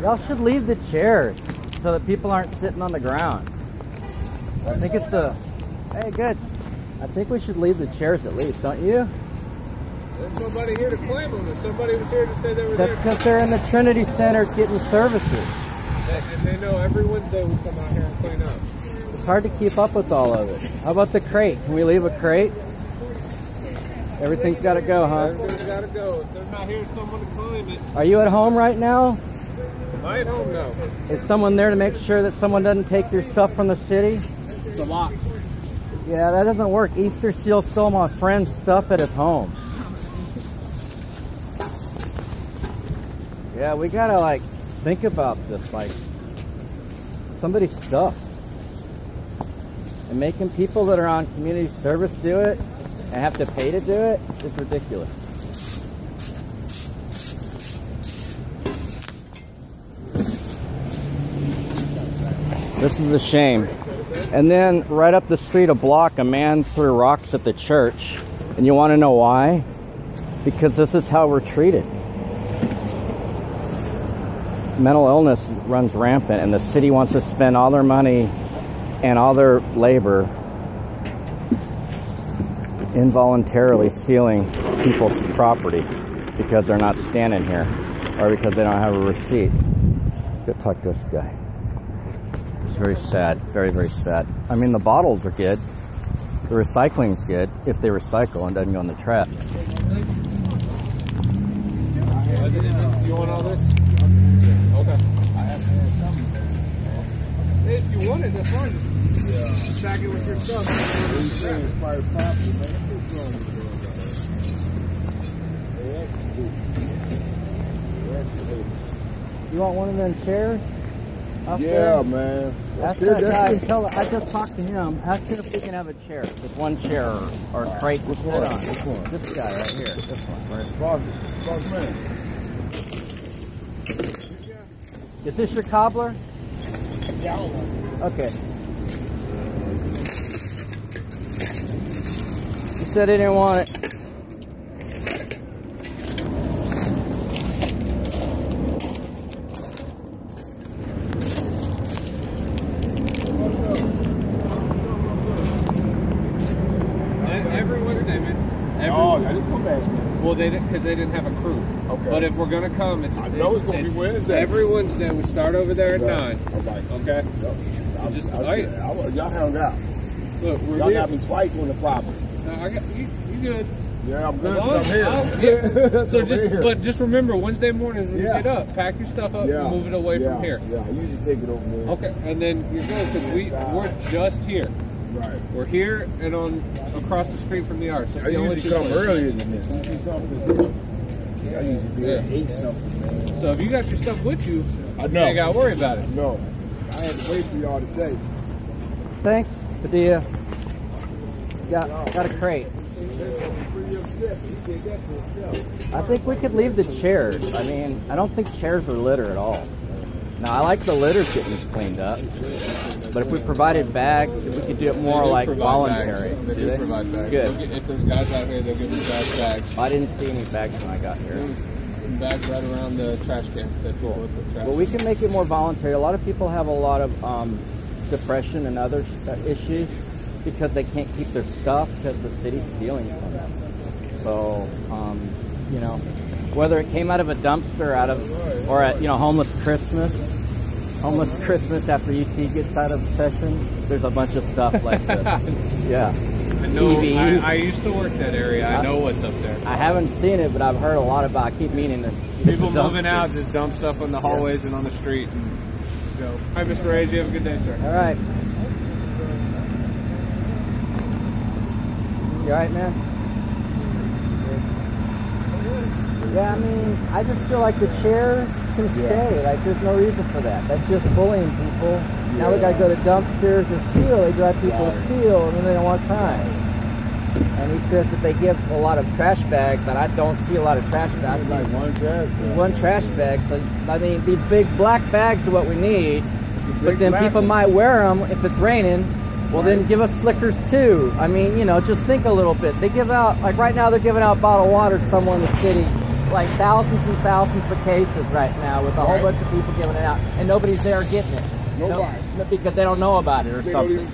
Y'all should leave the chairs so that people aren't sitting on the ground. I think it's a. Hey, good. I think we should leave the chairs at least, don't you? There's nobody here to claim them. If somebody was here to say they were That's there, because they're in the Trinity Center getting services. and they know every Wednesday we come out here and clean up. It's hard to keep up with all of it. How about the crate? Can we leave a crate? Everything's got to go, huh? Everybody's got to go. If they're not here, someone to claim it. Are you at home right now? Am I at home now? Is someone there to make sure that someone doesn't take your stuff from the city? The locks. Yeah, that doesn't work. Easter Seal stole my friend's stuff at his home. Yeah, we gotta like think about this, like somebody's stuff. And making people that are on community service do it and have to pay to do it is ridiculous. This is a shame. And then right up the street a block, a man threw rocks at the church. And you want to know why? Because this is how we're treated. Mental illness runs rampant, and the city wants to spend all their money and all their labor involuntarily stealing people's property because they're not standing here or because they don't have a receipt. Go talk to this guy. Very sad. Very, very sad. I mean, the bottles are good. The recycling's good if they recycle and doesn't go in the trash. You want all this? Okay. If you want it, that's fine. Just pack it with your stuff. You want one of them chairs? Up Yeah, there? man. Ask that guy. Tell, I just talked to him. Ask him if we can have a chair. Just one chair or, or a crate to sit on. Which one? This guy right here. This one. Right. Boss, boss man. Is this your cobbler? Yeah. Okay. He said he didn't want it. Every Wednesday, man. Every, Oh, I didn't come back. Well, they didn't because they didn't have a crew. Okay. But if we're gonna come, it's I know it's gonna be Wednesday. Every Wednesday we start over there at Right. nine. Okay. Okay. Yep. I, Just- I I- I, y'all hung out. Look, we're Y'all here. got me twice on the property. Uh, I got you. You good? Yeah, I'm good. I'm here. I'll- So I'm just, here. but just remember, Wednesday mornings when Yeah. you get up, pack your stuff up yeah. and move it away yeah. from here. Yeah, I usually take it over there. Okay, and then you're good because we we're just here. Right. We're here and on across the street from the arch. That's I the only usually two come places. earlier than this. You see something? I usually be at Yeah. eight something, man. So if you got your stuff with you, I you know. ain't got to worry about it. No, I had to wait for y'all today. Thanks, Padilla. Got, got a crate. I think we could leave the chairs. I mean, I don't think chairs are litter at all. Now, I like the litter getting cleaned up, but if we provided bags, if we could do it more like voluntary. Bags. They Do do they? provide bags. Good. Get- if there's guys out here, they'll give you guys bags. I didn't see any bags when I got here. Some bags right around the trash can that people would put trash. But we can make it more voluntary. A lot of people have a lot of um, depression and other uh, issues because they can't keep their stuff because the city's stealing from them. So, um, you know, whether it came out of a dumpster, out of, or at you know homeless Christmas, homeless Christmas after UT gets out of session, there's a bunch of stuff like this. yeah, I know. I, I used to work that area. I Huh? know what's up there. I haven't seen it, but I've heard a lot about. I keep meaning to. People moving out just dump stuff in the hallways and on the street and go. Hi, Mr. Reyes. You have a good day, sir. All right. You all right, man? Yeah, I mean, I just feel like the chairs can stay. Like, there's no reason for that. That's just bullying people. Now we gotta go to dumpsters and steal. They drive people to steal, and then they don't want crime. And he says that they give a lot of trash bags, but I don't see a lot of trash bags. Like one trash. bag. one trash bag. So I mean, these big black bags are what we need. But then people ones. might wear them if it's raining. Well, then give us slickers too. I mean, you know, just think a little bit. They give out like right now they're giving out bottled water to someone in the city like thousands and thousands of cases right now with a whole bunch of people giving it out, and nobody's there getting it. Nobody. No- because they don't know about it or They something.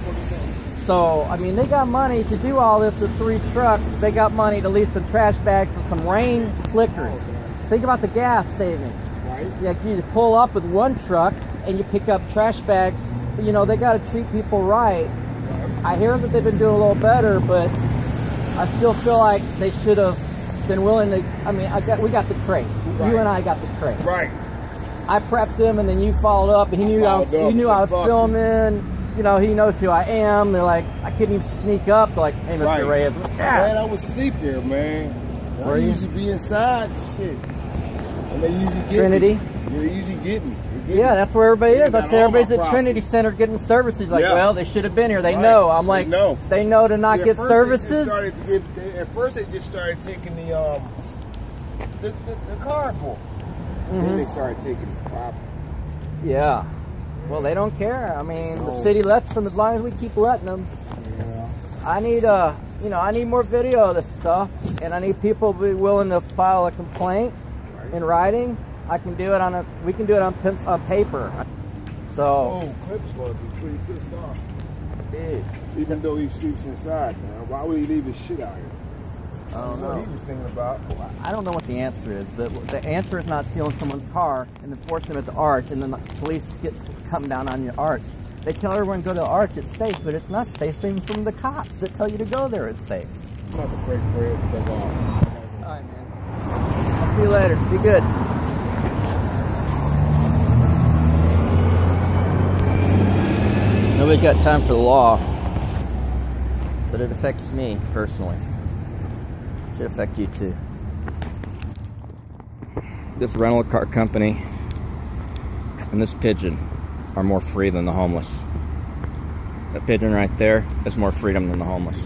So, I mean, they got money to do all this with three trucks. They got money to lease some trash bags and some rain slickers. Oh, Think about the gas savings. Right? Like you pull up with one truck and you pick up trash bags. You know, they got to treat people right. I hear that they've been doing a little better, but I still feel like they should have been willing to. I mean, I got we got the crate. Right. You and I got the crate. Right. I prepped him, and then you followed up, and he knew I was, he knew I was "Fuck you." filming. You know, he knows who I am. They're like, I couldn't even sneak up. They're like, hey, Mr. Right. Reyes. Man, Yeah. I was asleep here, man. Were I usually be inside shit. And they usually get Trinity? me. Yeah, they usually get me. They Yeah, that's where everybody is. I say everybody's at property. Trinity Center getting services. Like, Yeah. well, they should have been here. They Right. know. I'm They like, know. they know to not Yeah, get They services. started to get, they, at first, they just started taking the um the, the, the cardboard. Then Mhm. they started taking the property. Yeah. Well, they don't care. I mean, the city lets them as long as we keep letting them. Yeah. I need uh, you know, I need more video of this stuff, and I need people to be willing to file a complaint in writing. I can do it on a, we can do it on pen, on paper. So, Oh, Clip's gonna be pretty pissed off. dude, Even though he sleeps inside, man. Why would he leave his shit out here? I don't know. what he was thinking about. I don't know what the answer is. The, the answer is not stealing someone's car and then forcing them at the arch, and then the police get come down on your arch. They tell everyone go to the arch, it's safe, but it's not safe even from the cops that tell you to go there. It's safe. I'm to break bread with the law. All right, man. I'll see you later. Be good. Nobody's got time for the law, but it affects me personally. Should affect you too. This rental car company and this pigeon are more free than the homeless. That pigeon right there has more freedom than the homeless.